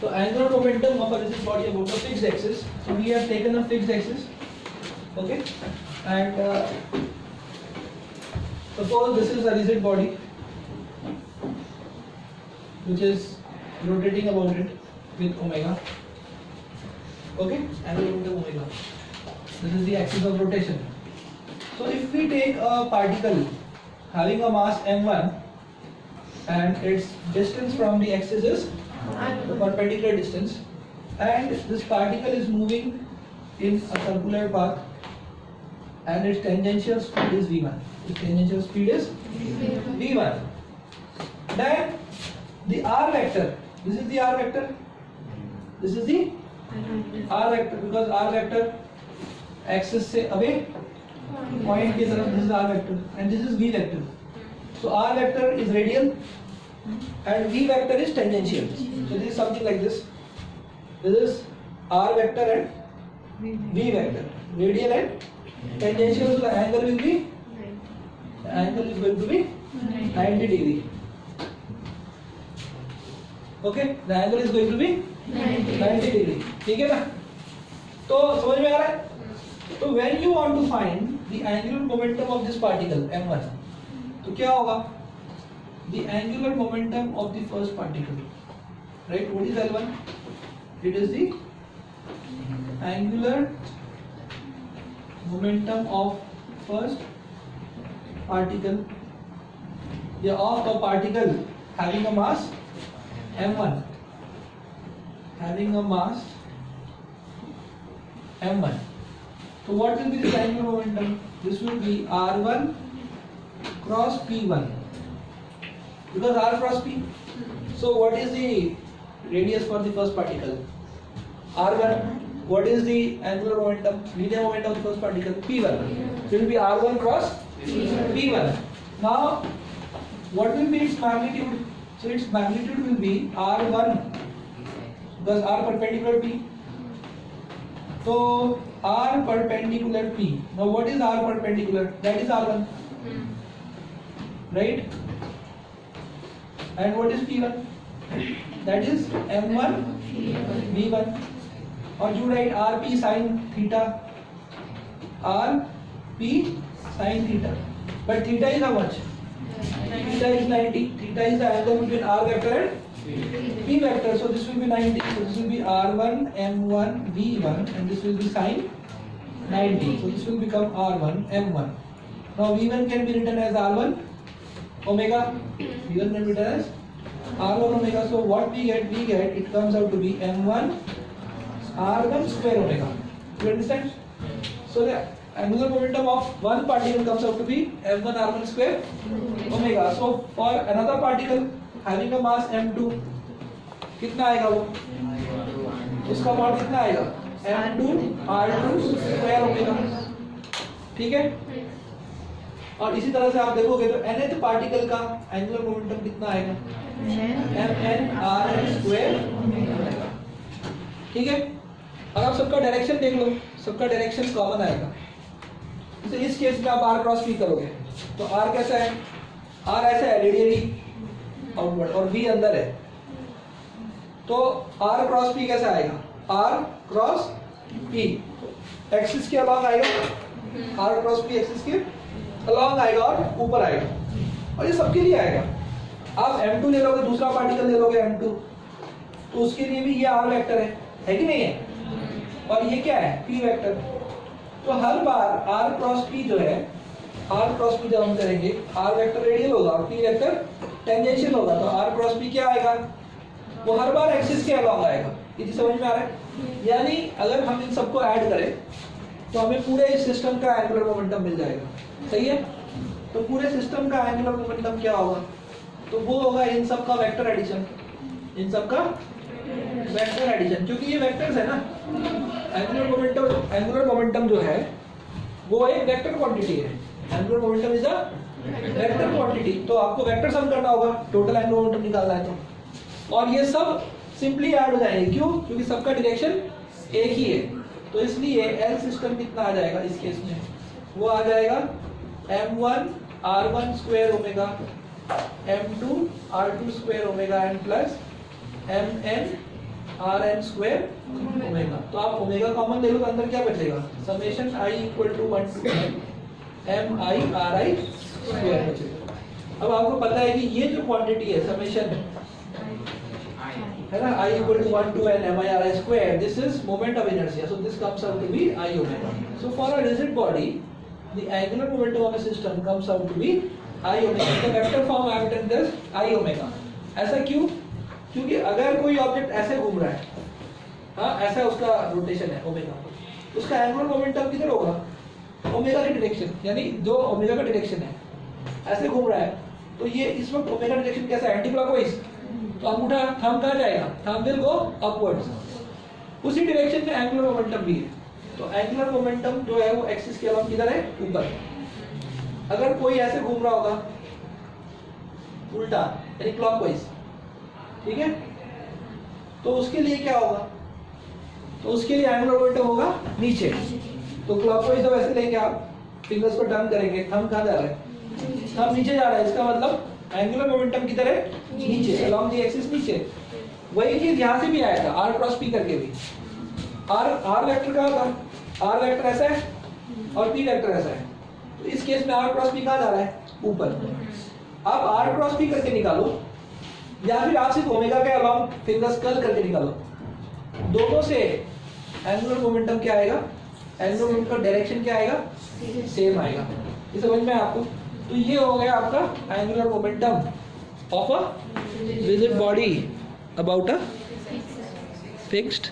So angular momentum of a rigid body about a fixed axis. So we have taken a fixed axis. Okay, and uh, suppose this is a rigid body which is rotating about it with omega. Okay, angular momentum omega. This is the axis of rotation. So if we take a particle having a mass m1 and its distance from the axis is the perpendicular distance and this particle is moving in a circular path and its tangential speed is v1 its tangential speed is v1 then the r vector this is the r vector this is the r vector because r vector axis से away point की तरफ this is r vector and this is v vector so r vector is radial and v vector is tangential So this is something like this this is r vector and v vector radial and tangential so the angle will be the angle is going to be 90 degree okay the angle is going to be 90 degree ठीक है ना तो समझ में आ रहा है तो when you want to find the angular momentum of this particle m1 तो क्या होगा the angular momentum of the first particle right? What is l1 it is the angular momentum of first particle. Yeah, of a particle having a mass m1 having a mass m1 so what will be the angular momentum? This will be r1 cross p1 because r cross p. So what is the radius for the first particle. R1 what is the angular momentum? Linear momentum of the first particle p1 so it will be r1 cross p1 now what will be its magnitude? So its magnitude will be r1 because r perpendicular p. So r perpendicular p. Now what is r perpendicular? That is r1 hmm. right? And what is p1 that is m1 v1 or you write rp sin theta rp sin theta but theta is how much theta is 90 theta is the angle between r vector and p vector so this will be 90 so this will be r1 m1 v1 and this will be sin 90 so this will become r1 m1 now v1 can be written as r1 omega v1 can be written as r1 omega so what we get we get it comes out to be m1 r1 square omega you understand so the angular momentum of one particle comes out to be m1 r1 square omega so for another particle having a mass m2 कितना आएगा वो उसका mod कितना आएगा m2 r2 square omega ठीक है और इसी तरह से आप देखोगे तो nth पार्टिकल का एंगुलर मोमेंटम कितना आएगा? M N R N square ठीक है? और आप सबका डायरेक्शन देख लो। सबका डायरेक्शन कॉमन आएगा। तो इस केस में आप आर क्रॉस पी करोगे। तो आर कैसा है? आर ऐसा है रेडियली आउटवर्ड और वी अंदर है। तो आर क्रॉस पी कैसा आएगा? आर क्रॉस पी एक्सिस के अलॉन्ग आएगा। आर क्रॉस पी एक्सिस के अलॉन्ग आएगा और ऊपर आएगा। और ये सबके लिए आएगा। आप M2 ले लोगे, दूसरा पार्टिकल ले लोगे M2 तो उसके लिए भी ये आर वेक्टर है। है कि नहीं है? और ये क्या है? पी वेक्टर तो हर बार आर क्रॉस पी जो है आर क्रॉस पी जब हम करेंगे आर वेक्टर रेडियल होगा और पी वेक्टर टेंजेंशियल होगा। तो आर क्रॉस पी क्या आएगा? वो हर बार एक्सिस के अलॉन्ग आएगा। ये समझ में आ रहा है? यानी अगर हम इन सबको ऐड करें तो हमें पूरे इस सिस्टम का एंगुलर मोमेंटम मिल जाएगा। सही है? तो पूरे सिस्टम का एंगुलर मोमेंटम क्या होगा? तो वो होगा इन सब का वेक्टर एडिशन इन सब का वेक्टर एडिशन क्योंकि ये वेक्टर्स है ना एंगुलर मोमेंटम एंगुलर मोमेंटम जो है, वो एक वेक्टर क्वांटिटी है. Angular momentum is a vector quantity तो आपको वेक्टर सम करना होगा. टोटल एंगुलर मोमेंटम निकालना है तो. और ये सब सिंपली ऐड हो जाएँगे. क्यों? क्योंकि सबका डायरेक्शन एक ही है. तो इसलिए एल सिस्टम कितना आ जाएगा इस केस में? वो आ जाएगा m1 r1 square omega m2 r2 square omega n plus mn R N square omega तो आप ओमेगा कॉमन ले लो अंदर क्या बचेगा? Summation I equal to one to M I R I square बचेगा। अब आपको पता है कि ये जो क्वांटिटी है समेशन है ना? I equal to 1 to n, m i r i square, this is moment of inertia, so this comes out to be i omega so for a rigid body the angular momentum of a system comes out to be i omega. The vector form I have written this i omega. ऐसा क्यों? क्योंकि अगर कोई object ऐसे घूम रहा है हाँ ऐसा उसका रोटेशन है ओमेगा उसका एंगुलर मोमेंटम किधर होगा? ओमेगा की डायरेक्शन यानी जो ओमेगा का डायरेक्शन है। ऐसे घूम रहा है तो ये इस वक्त ओमेगा डायरेक्शन कैसा है? एंटी क्लॉकवाइज तो अंगूठा थंब कहाँ जाएगा? थंब विल गो अपवर्ड्स उसी डायरेक्शन में एंगुलर मोमेंटम भी है। तो एंगुलर मोमेंटम जो है वो एक्सिस के अलावा किधर है? ऊपर। अगर कोई ऐसे घूम रहा होगा, उल्टा, यानी क्लॉकवाइज ठीक है? तो उसके लिए क्या होगा? तो उसके लिए एंगुलर मोमेंटम होगा नीचे। तो क्लॉकवाइज तो वैसे लेंगे आप फिंगर्स को टर्न करेंगे थंब कहाँ जा रहा है? थंब नीचे जा रहा है, इसका मतलब एंगुलर मोमेंटम किधर है? नीचे अलोंग द एक्सिस नीचे। वही चीज़ यहाँ से भी आया था आर क्रॉस पी करके भी। आर आर वेक्टर कहाँ था? आर वेक्टर ऐसा है और पी वेक्टर ऐसा है। तो इस केस में आर क्रॉस पी कहाँ जा रहा है? ऊपर। आप आर क्रॉस पी करके निकालो, या फिर आप सिर्फ़ ओमेगा के अलोंग फिंगर्स कर्ल करके निकालो। दोनों से एंगुलर मोमेंटम क्या आएगा? एंगुलर मोमेंटम का डायरेक्शन क्या आएगा? सेम आएगा। ये समझ में आपको? तो ये हो गया आपका angular momentum of a rigid body about a fixed